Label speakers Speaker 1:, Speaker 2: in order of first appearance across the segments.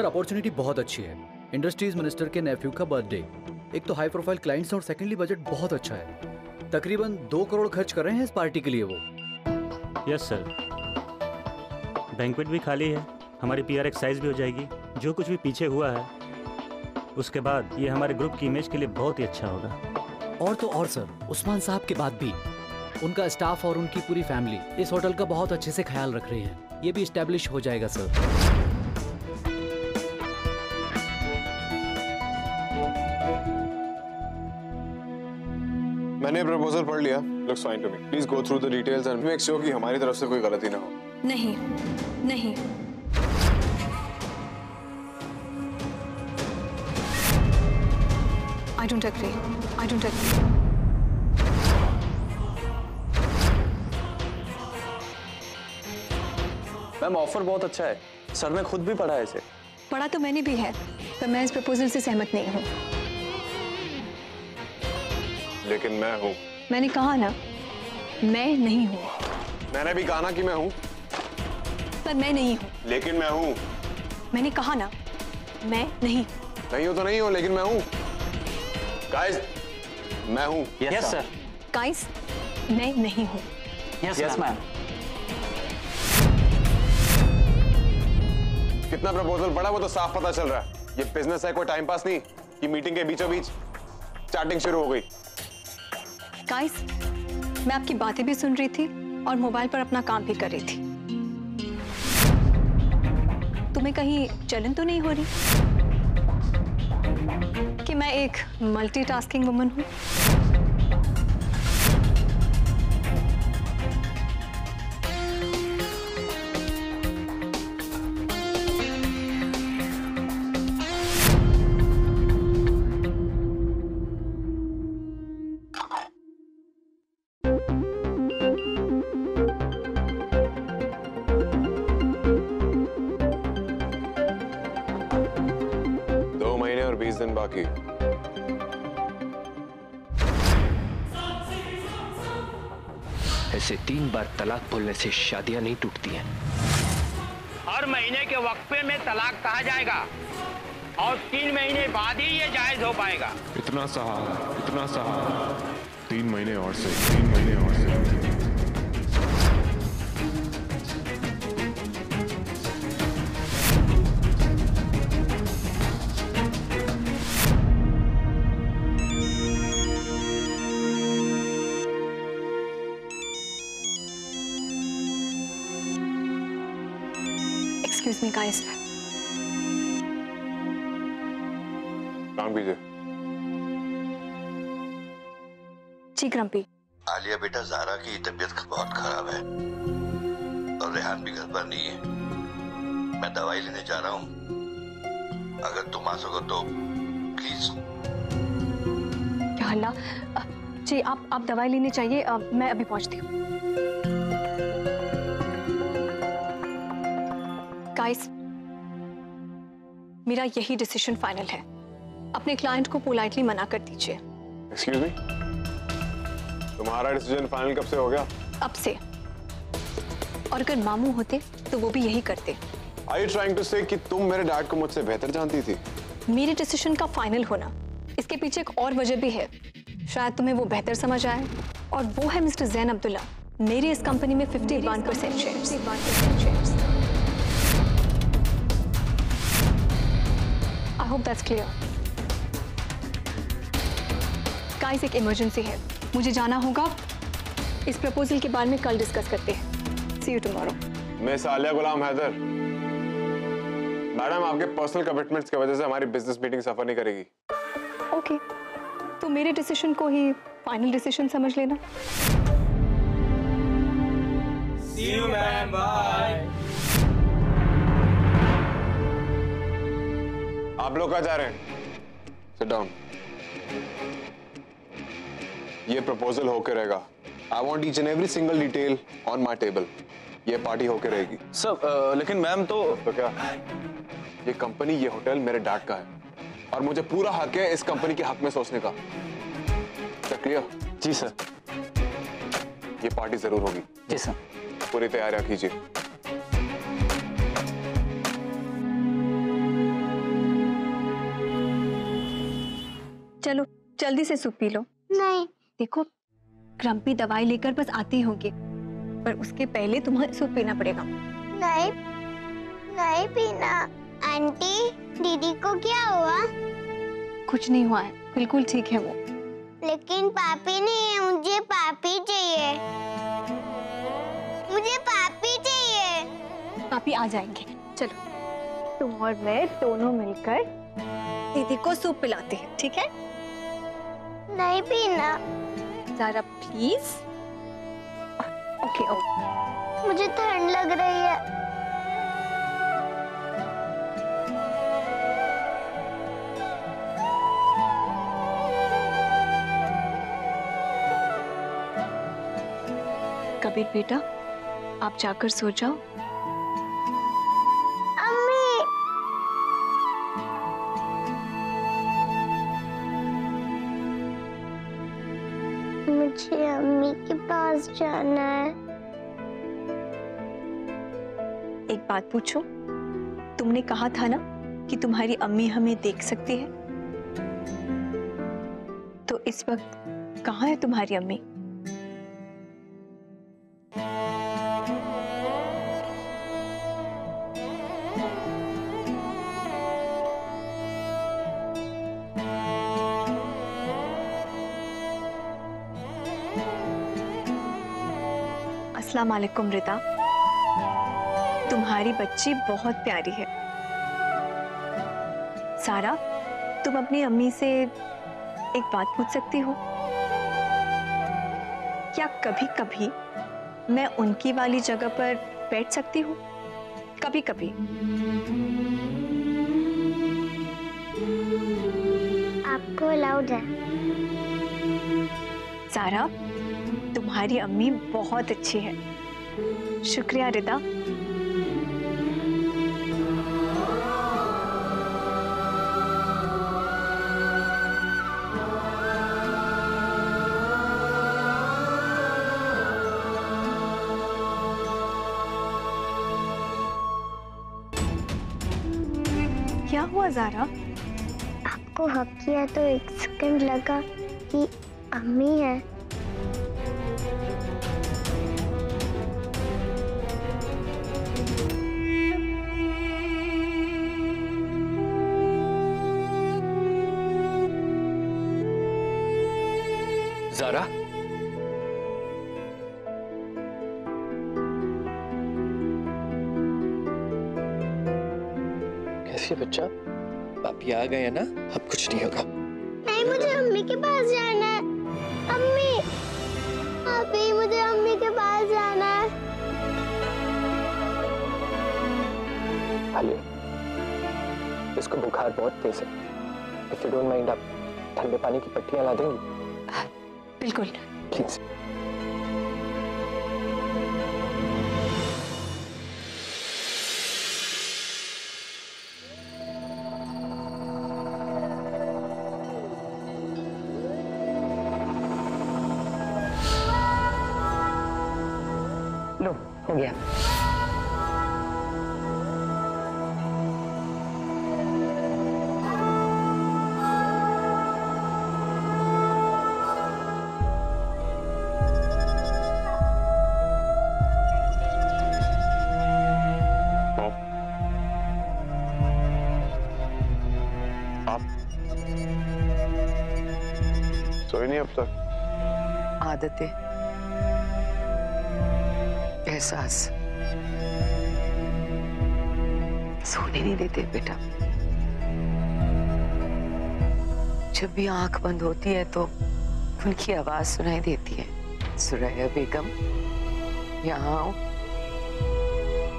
Speaker 1: Sir opportunity बहुत अच्छी है। इंडस्ट्रीज़ मिनिस्टर के नेफ्यू का बर्थडे एक तो हाई प्रोफ़ाइल क्लाइंट्स और सेकेंडली बजट बहुत अच्छा है। तकरीबन दो करोड़ खर्च कर रहे हैं इस पार्टी के लिए वो।
Speaker 2: यस सर बैंकवेट भी खाली है। हमारी पी आर एक्साइज भी हो जाएगी। जो कुछ भी पीछे हुआ है उसके बाद ये हमारे ग्रुप की इमेज के लिए बहुत ही अच्छा होगा।
Speaker 1: और तो और सर उस्मान साहब के बाद भी। उनका स्टाफ और उनकी पूरी फैमिली इस होटल का बहुत अच्छे से ख्याल रख रही है। ये भी स्टैब्लिश हो जाएगा सर
Speaker 3: मैंने प्रपोजल पढ़ लिया। Looks fine to me please go through the details and make sure कि हमारी तरफ़ से कोई गलती ना हो।
Speaker 4: नहीं नहीं। I don't agree I don't agree
Speaker 5: ma'am offer बहुत अच्छा है। सर ने खुद भी पढ़ा है इसे।
Speaker 4: पढ़ा तो मैंने भी है पर मैं इस प्रपोजल से सहमत नहीं हूँ।
Speaker 3: लेकिन मैं हूँ।
Speaker 4: मैंने कहा ना मैं नहीं हूँ।
Speaker 3: मैंने भी कहा ना कि मैं हूँ।
Speaker 4: पर मैं नहीं हूँ।
Speaker 3: लेकिन मैं हूँ।
Speaker 4: मैंने कहा ना मैं नहीं
Speaker 3: नहीं हो तो नहीं हो लेकिन मैं हूँ। गाइस मैं हूँ।
Speaker 5: यस सर
Speaker 4: गाइस मैं नहीं हूँ।
Speaker 5: यस मैम
Speaker 3: कितना प्रपोजल पड़ा वो तो साफ़ पता चल रहा है। ये बिज़नेस है कोई टाइम पास नहीं कि मीटिंग के बीचों बीच चैटिंग शुरू हो गई।
Speaker 4: गाइस मैं आपकी बातें भी सुन रही थी और मोबाइल पर अपना काम भी कर रही थी। तुम्हें कहीं चलन तो नहीं हो रही? कि मैं एक मल्टीटास्किंग वुमन हूँ?
Speaker 3: दिन बाकी।
Speaker 6: ऐसे तीन बार तलाक बोलने से शादियाँ नहीं टूटती हैं।
Speaker 7: हर महीने के वक्फे में तलाक कहा जाएगा और तीन महीने बाद ही ये जायज़ हो पाएगा।
Speaker 8: इतना सहा इतना सहा तीन महीने और से तीन महीने और से।
Speaker 4: गाइस
Speaker 3: काम कीजिए
Speaker 4: जी ग्रम्पी
Speaker 9: आलिया बेटा जारा की तबीयत बहुत खराब है। और रेहान भी घर पर नहीं है। मैं दवाई लेने जा रहा हूँ। अगर तुम आ सको तो प्लीज़
Speaker 4: अ, जी आप आप दवाई लेनी चाहिए अ, मैं अभी पहुँचती हूँ। गाइस मेरा यही डिसीज़न फाइनल है। अपने क्लाइंट को पोलाइटली मना कर दीजिए।
Speaker 3: एक्सक्यूज मी तुम्हारा डिसीज़न फाइनल कब से हो गया?
Speaker 4: अब से। और अगर मामू होते तो वो भी यही करते।
Speaker 3: आई यू ट्राइंग टू से कि तुम मेरे डैड को मुझसे बेहतर जानती थी?
Speaker 4: मेरे डिसीज़न का फाइनल होना। इसके पीछे एक और वजह भी है। शायद तुम्हें वो बेहतर समझ आए। और वो है मिस्टर जैन अब्दुल्ला। मेरी इस कंपनी में 51 percent shares I hope that's clear guys एक इमरजेंसी है। मुझे जाना होगा। इस प्रपोजल के बारे में कल डिस्कस करते हैं। See you tomorrow
Speaker 3: miss Alia Ghulam Haider madam आपके पर्सनल कमिटमेंट्स की वजह से हमारी बिज़नेस मीटिंग सफ़र नहीं करेगी।
Speaker 4: ओके तो मेरे डिसीज़न को ही फाइनल डिसीज़न समझ लेना।
Speaker 3: आप लोग कहाँ जा रहे हैं? सिट डाउन ये प्रपोजल होके रहेगा। I want each and every single detail on my table ये पार्टी होके रहेगी।
Speaker 5: सर लेकिन मैम तो
Speaker 3: तो क्या? ये कंपनी ये होटल मेरे डैड का है। और मुझे पूरा हक है इस कंपनी के हक में सोचने का। क्लियर
Speaker 5: जी सर
Speaker 3: ये पार्टी ज़रूर होगी।
Speaker 5: जी सर
Speaker 3: पूरी तैयारियाँ कीजिए।
Speaker 4: चलो जल्दी से सूप पी लो।
Speaker 10: नहीं।
Speaker 4: देखो क्रम्पी दवाई लेकर बस आते होंगे पर उसके पहले तुम्हें सूप पीना पड़ेगा।
Speaker 10: नहीं नहीं पीना। आंटी दीदी को क्या हुआ?
Speaker 4: कुछ नहीं हुआ है बिल्कुल ठीक है वो।
Speaker 10: लेकिन पापी नहीं है मुझे पापी चाहिए। मुझे पापी चाहिए।
Speaker 4: पापी आ जाएँगे चलो। तुम और मैं दोनों मिलकर दीदी को सूप पिलाते हैं ठीक है?
Speaker 10: नहीं पीना।
Speaker 4: जारा प्लीज़ ओके ओके
Speaker 10: मुझे ठंड लग रही है।
Speaker 4: कबीर बेटा आप जाकर सो जाओ।
Speaker 10: पास जाना है।
Speaker 4: एक बात पूछो, तुमने कहा था ना कि तुम्हारी अम्मी हमें देख सकती है? तो इस वक्त कहाँ है तुम्हारी अम्मी? अस्सलाम वालेकुम रिता। तुम्हारी बच्ची बहुत प्यारी है। सारा तुम अपनी अम्मी से एक बात पूछ सकती हो? क्या कभी कभी मैं उनकी वाली जगह पर बैठ सकती हूँ? कभी कभी
Speaker 10: आपको अलाउड है।
Speaker 4: सारा तुम्हारी अम्मी बहुत अच्छी है। शुक्रिया रिदा क्या हुआ, जारा?
Speaker 10: आपको हक किया तो एक सेकंड लगा कि अम्मी है।
Speaker 6: जारा कैसी है बच्चा? पापी आ गए ना? अब कुछ नहीं होगा।
Speaker 10: नहीं मुझे अम्मी के पास जाना है। अम्मी अभी मुझे अम्मी के पास जाना है।
Speaker 6: आलिया इसको बुखार बहुत तेज है। इफ़ यू डोंट माइंड आप ठंडे पानी की पट्टियाँ ला देंगी?
Speaker 4: बिल्कुल।
Speaker 6: प्लीज़ लो हो गया।
Speaker 3: सोए नहीं अब तक?
Speaker 11: आदतें। एहसास। सोने नहीं देते बेटा। जब भी आँख बंद होती है तो उनकी आवाज़ सुनाई देती है। सुरैया बेगम, यहाँ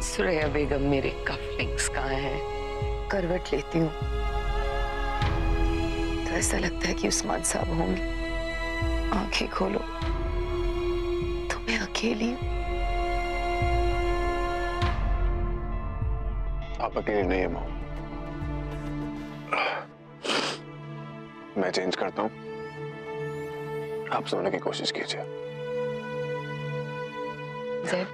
Speaker 11: सुरैया बेगम, मेरे कफलिंग्स कहाँ हैं? करवट लेती हूँ। तो ऐसा लगता है कि उस्मान साहब होंगे। आँखें खोलो। तो मैं अकेली हूँ
Speaker 3: आप अकेले नहीं है माँ। मैं चेंज करता हूँ। आप सोने की कोशिश कीजिए।
Speaker 11: जैब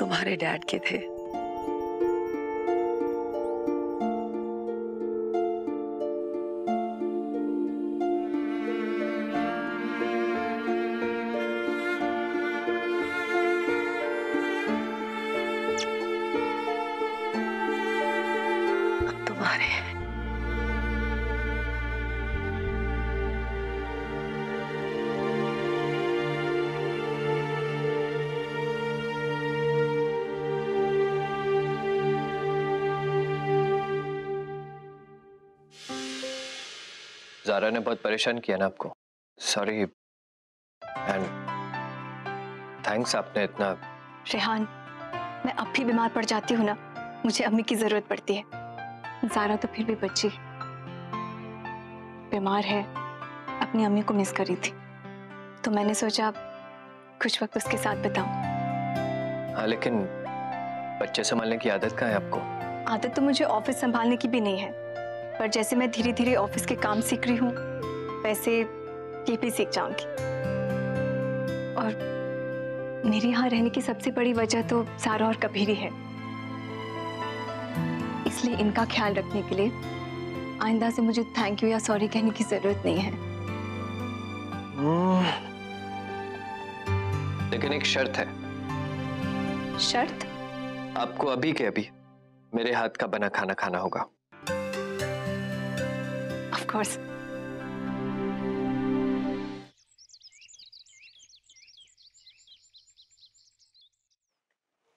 Speaker 11: तुम्हारे डैड के थे। तुम्हारे हैं।
Speaker 6: जारा ने बहुत परेशान किया ना आपको। सॉरी एंड थैंक्स आपने इतना
Speaker 4: रेहान मैं अब भी बीमार पड़ जाती हूँ ना। मुझे अम्मी की ज़रूरत पड़ती है। जारा तो फिर भी बच्ची बीमार है। अपनी अम्मी को मिस करी थी। तो मैंने सोचा कुछ वक्त उसके साथ बिताऊं।
Speaker 6: हाँ लेकिन बच्चे संभालने की आदत कहाँ है आपको?
Speaker 4: आदत तो मुझे ऑफ़िस संभालने की भी नहीं है। पर जैसे मैं धीरे धीरे ऑफ़िस के काम सीख रही हूँ वैसे ये भी सीख जाऊँगी। और मेरे यहाँ रहने की सबसे बड़ी वजह तो सारा और कबीर ही है। इसलिए इनका ख्याल रखने के लिए। आइंदा से मुझे थैंक यू या सॉरी कहने की ज़रूरत नहीं है।
Speaker 6: हम्म, लेकिन एक शर्त है।
Speaker 4: शर्त?
Speaker 6: आपको अभी के अभी मेरे हाथ का बना खाना खाना होगा।
Speaker 4: ऑफ़ कोर्स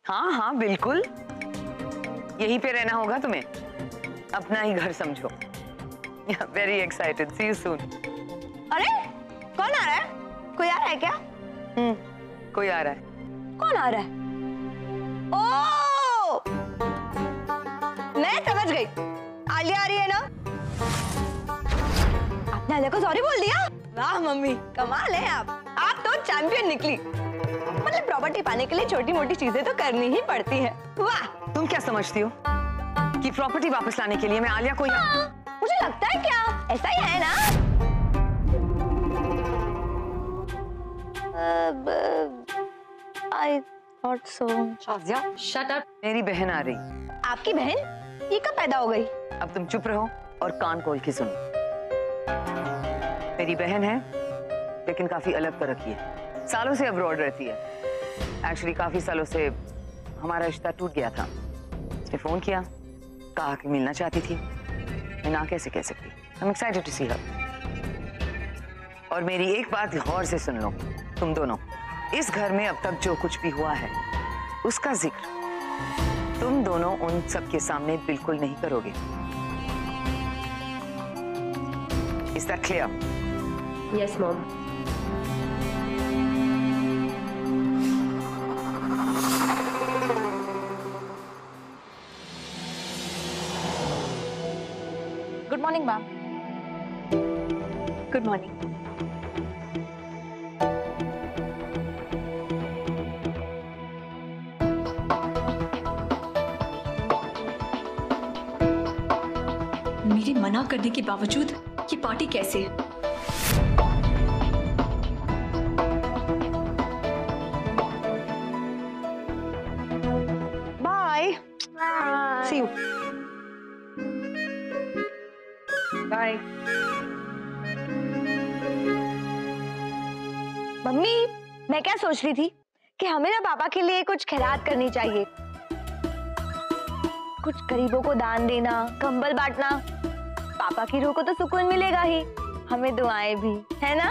Speaker 11: हाँ हाँ बिल्कुल। यहीं पे रहना होगा तुम्हें। अपना ही घर समझो। Very excited see you soon
Speaker 12: अरे कौन आ रहा है? कोई आ रहा है क्या?
Speaker 11: हम्म कोई आ रहा है।
Speaker 12: कौन आ रहा है? ओ! मैं समझ गई। आलिया आ रही है ना? आपने आलिया को सॉरी बोल दिया? वाह मम्मी कमाल है आप। आप तो चैंपियन निकली। मतलब प्रॉपर्टी पाने के लिए छोटी मोटी चीज़ें तो करनी ही पड़ती है। वाह!
Speaker 11: तुम क्या समझती हो? कि प्रॉपर्टी वापस लाने के लिए मैं आलिया को
Speaker 12: हाँ, मुझे लगता है क्या? ऐसा ही है ना? I thought so
Speaker 11: Shazia
Speaker 12: shut up
Speaker 11: मेरी बहन आ रही।
Speaker 12: आपकी बहन? ये कब पैदा हो गई?
Speaker 11: अब तुम चुप रहो और कान खोल के सुनो। मेरी बहन है लेकिन काफ़ी अलग तरह की है। सालों से अब्रॉड रहती है। एक्चुअली काफ़ी सालों से हमारा रिश्ता टूट गया था। उसने फ़ोन किया, कहा कि मिलना चाहती थी। मैं ना कैसे कह सकती? Am excited to see her और मेरी एक बात गौर से सुन लो, तुम दोनों। इस घर में अब तक जो कुछ भी हुआ है, उसका ज़िक्र तुम दोनों उन सब के सामने बिल्कुल नहीं करोगे। Is that clear
Speaker 12: yes mom
Speaker 4: good morning मेरे मना करने के बावजूद ये पार्टी कैसे है?
Speaker 12: सोच रही थी कि हमें ना पापा के लिए कुछ खैरात करनी चाहिए। कुछ गरीबों को दान देना कंबल बांटना पापा की रूह को तो सुकून मिलेगा ही। हमें दुआएँ भी है ना?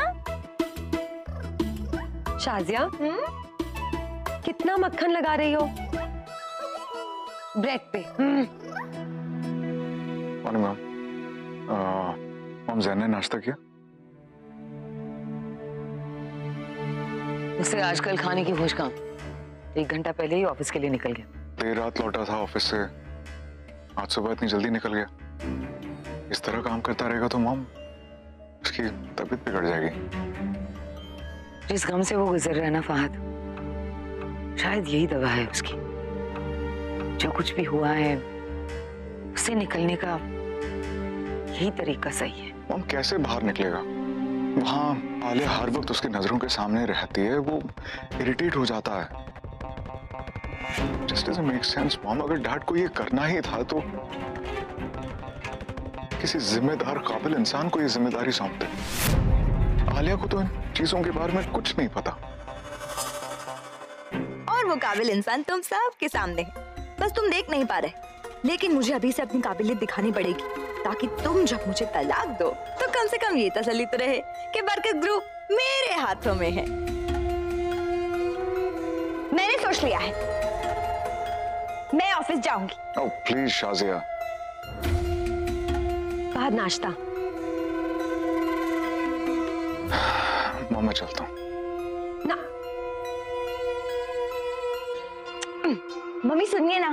Speaker 13: शाजिया हुँ? कितना मक्खन लगा रही हो? ब्रेड पे।
Speaker 8: मॉर्निंग मैम मैम जैन ने नाश्ता किया?
Speaker 11: उसे आजकल खाने की होश कहाँ एक घंटा पहले ही ऑफ़िस के लिए निकल गया।
Speaker 8: देर रात लौटा था ऑफ़िस से। आज सुबह इतनी जल्दी निकल गया। इस तरह काम करता रहेगा तो मॉम उसकी तबीयत बिगड़ जाएगी।
Speaker 11: जिस गम से वो गुजर रहा है ना फहद शायद यही दवा है उसकी। जो कुछ भी हुआ है उससे निकलने का यही तरीका सही है।
Speaker 8: मॉम कैसे बाहर निकलेगा? वहाँ आलिया हर वक्त उसकी नज़रों के सामने रहती है, वो इरिटेट हो जाता है। Just doesn't make sense mom अगर डैड को ये करना ही था तो किसी जिम्मेदार, काबिल इंसान को ये ज़िम्मेदारी सौंप दे आलिया को तो इन चीज़ों के बारे में कुछ नहीं पता।
Speaker 12: और वो काबिल इंसान तुम सबके सामने है। बस तुम देख नहीं पा रहे। लेकिन मुझे अभी से अपनी काबिलियत दिखानी पड़ेगी, ताकि तुम जब मुझे तलाक दो तो कम से कम ये तसल्ली तो रहे। बरकत ग्रुप मेरे हाथों में है। मैंने सोच लिया है। मैं ऑफ़िस जाऊँगी।
Speaker 8: ओह प्लीज़ शाजिया
Speaker 13: बाहर नाश्ता।
Speaker 8: मॉम चलता हूँ।
Speaker 12: मम्मी सुनिए ना।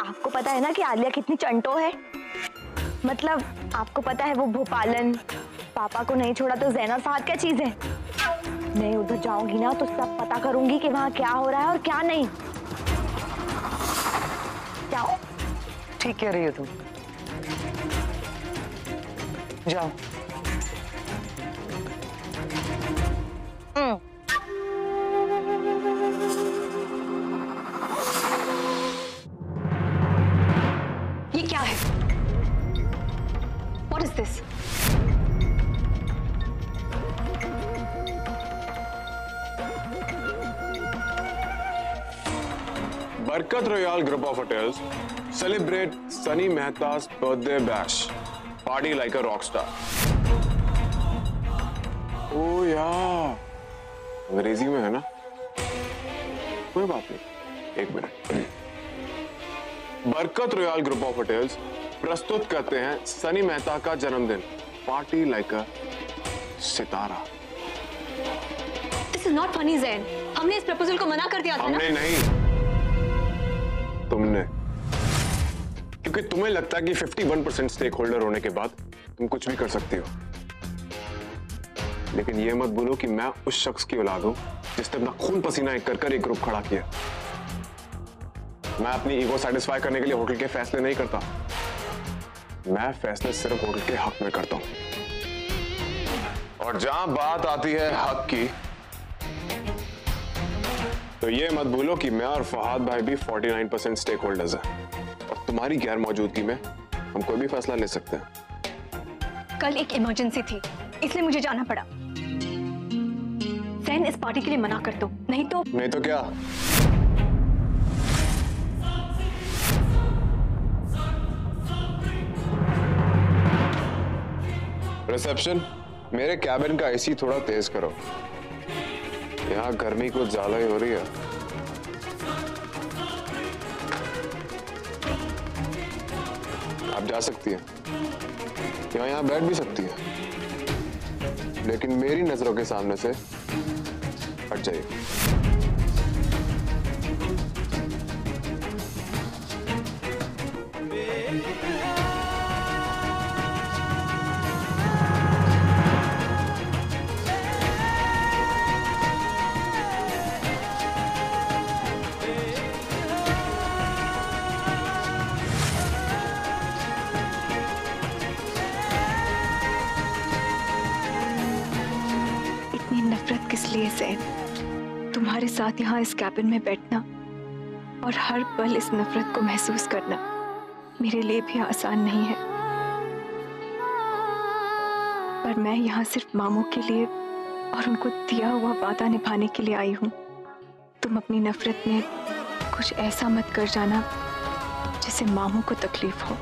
Speaker 12: आपको पता है ना कि आलिया कितनी चंटो है? मतलब आपको पता है वो भोपालन पापा को नहीं छोड़ा तो जैन और फहद क्या चीज़ है? मैं उधर जाऊँगी ना तो सब पता करूँगी कि वहाँ क्या हो रहा है और क्या नहीं। जाओ।
Speaker 11: ठीक कह रही हो तुम। जाओ।
Speaker 3: Barkat royal group of hotels celebrate Sunny Mehta's birthday bash party like a rock star oh yeah अंग्रेज़ी में है ना? कोई बात नहीं। एक मिनट। बरकत रॉयल ग्रुप ऑफ़ होटल्स प्रस्तुत करते हैं सनी मेहता का जन्मदिन। पार्टी लाइक अ सितारा।
Speaker 4: This is not funny, Zain. हमने इस प्रपोजल को मना कर दिया था ना?
Speaker 3: हमने नहीं। तुमने क्योंकि तुम्हें लगता है कि 51 परसेंट स्टेक होल्डर होने के बाद तुम कुछ भी कर सकती हो। लेकिन ये मत भूलो कि मैं उस शख्स की औलाद हूँ जिसने अपना खून पसीना एक कर कर एक ग्रुप खड़ा किया। मैं अपनी ईगो सेटिस्फाई करने के लिए होटल के फैसले नहीं करता। मैं फैसले सिर्फ़ होटल के हक में करता हूँ। और जहाँ बात आती है हक की तो ये मत भूलो कि मैं और फहाद भाई भी 49 परसेंट स्टेक होल्डर्स हैं। और तुम्हारी गैर मौजूदगी में हम कोई भी फैसला ले सकते हैं।
Speaker 4: कल एक इमरजेंसी थी इसलिए मुझे जाना पड़ा। जैन इस पार्टी के लिए मना कर दो नहीं तो
Speaker 3: नहीं तो क्या? रिसेप्शन मेरे कैबिन का एसी थोड़ा तेज करो। यहाँ गर्मी कुछ ज़्यादा ही हो रही है। आप जा सकती है। यहाँ यहाँ बैठ भी सकती है? लेकिन मेरी नज़रों के सामने से हट जाइए।
Speaker 4: साथ यहाँ इस कैबिन में बैठना और हर पल इस नफरत को महसूस करना मेरे लिए भी आसान नहीं है। पर मैं यहाँ सिर्फ़ मामू के लिए और उनको दिया हुआ वादा निभाने के लिए आई हूँ। तुम अपनी नफरत में कुछ ऐसा मत कर जाना जिससे मामू को तकलीफ़ हो।